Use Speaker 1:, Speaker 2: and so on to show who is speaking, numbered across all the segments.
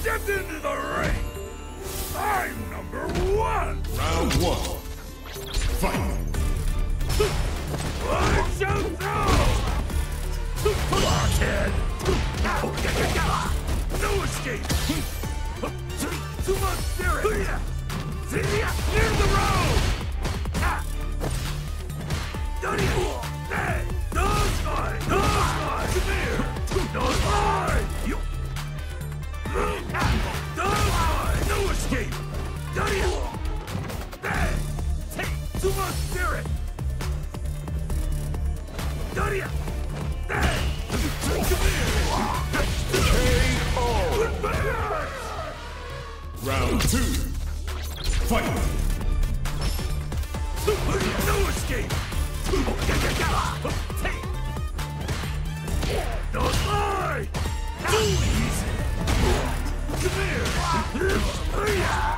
Speaker 1: Step into the ring! I'm number one!
Speaker 2: Round one. Fight.
Speaker 1: One, two, throw! Blockhead! No escape! Too much spirit! Near the road! Hey!
Speaker 2: Round two. Fight.
Speaker 1: No escape! Don't easy! Come here!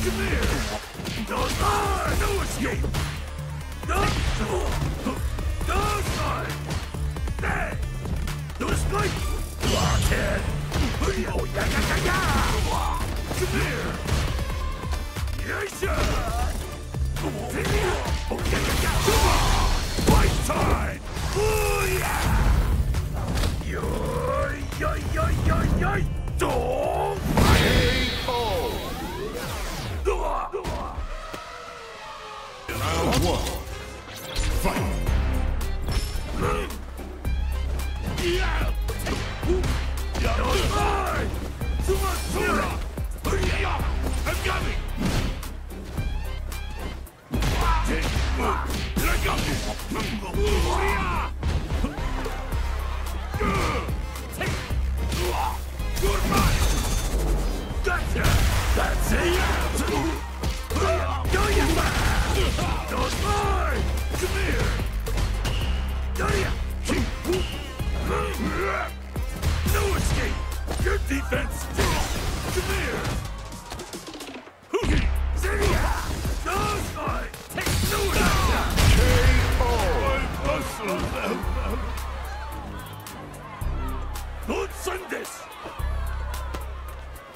Speaker 1: Come here! No slide! No escape! No! No! Hey! No escape! Blockhead! Oh, yeah, yeah, yeah, yeah! Come here! Yes, sir! Oh, yeah, yeah, yeah! Come on! Fight time! Oh, yeah! Yo, yo, yo, yo, yo! Don't
Speaker 2: one.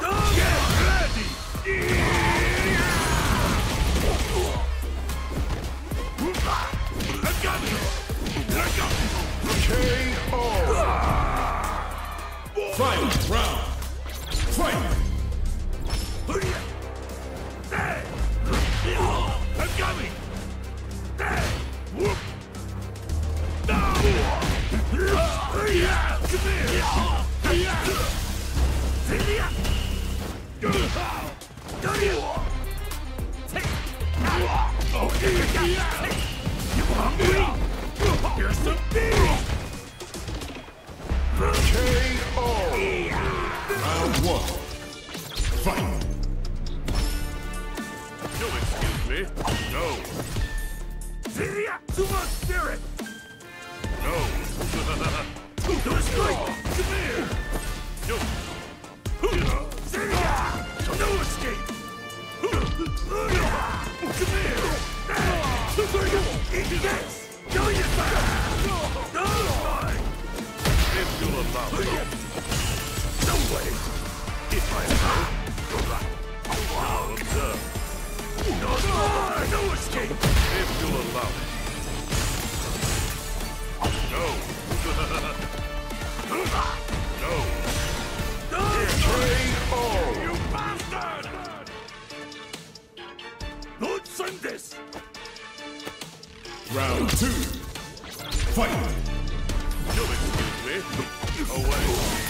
Speaker 1: Don't! Fight! You'll excuse me. No. Ziria! Sumo Spirit! No. To the strike! Come here! No. No escape! Come here! Eat this! Kill yourself!
Speaker 2: Round two. Fight!
Speaker 1: Me. Away.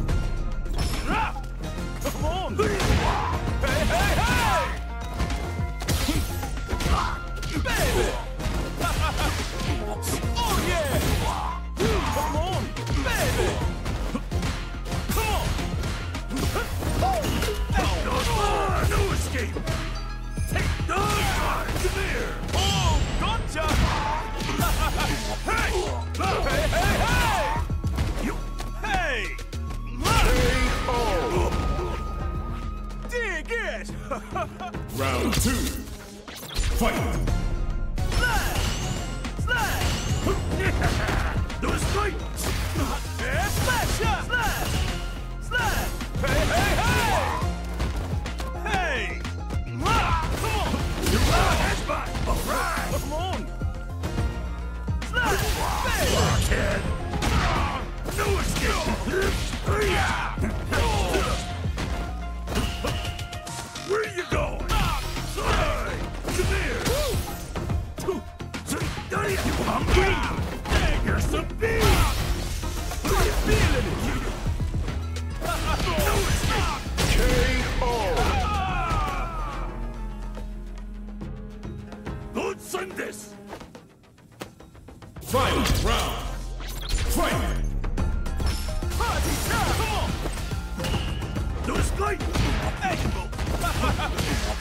Speaker 1: escape! Take those guards! Come here! Oh, gotcha! hey! Hey, hey, hey! You... Hey!
Speaker 2: Look!
Speaker 1: Dig it!
Speaker 2: Round two, fight!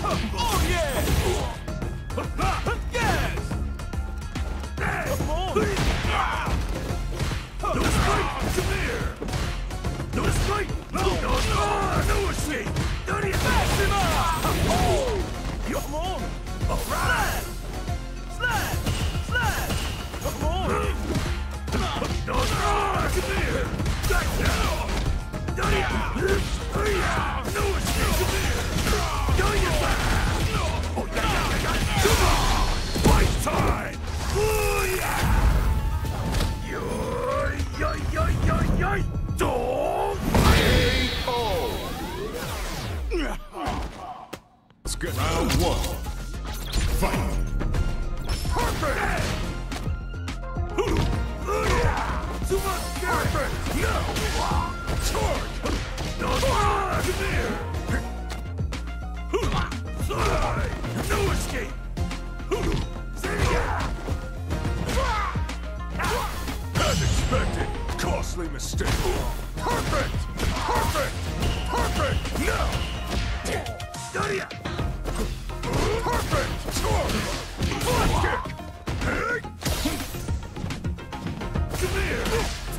Speaker 1: Oh yeah!
Speaker 2: Good. Round one.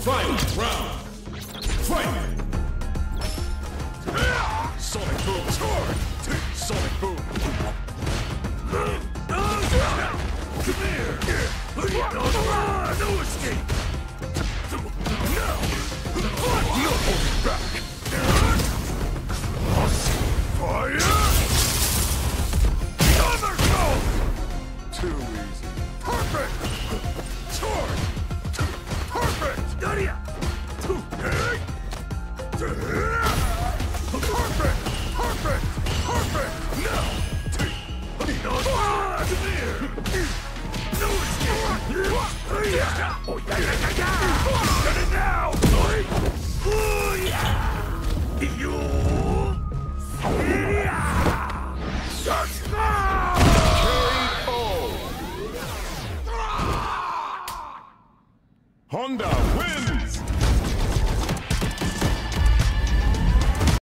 Speaker 1: Final round.
Speaker 3: おいやいい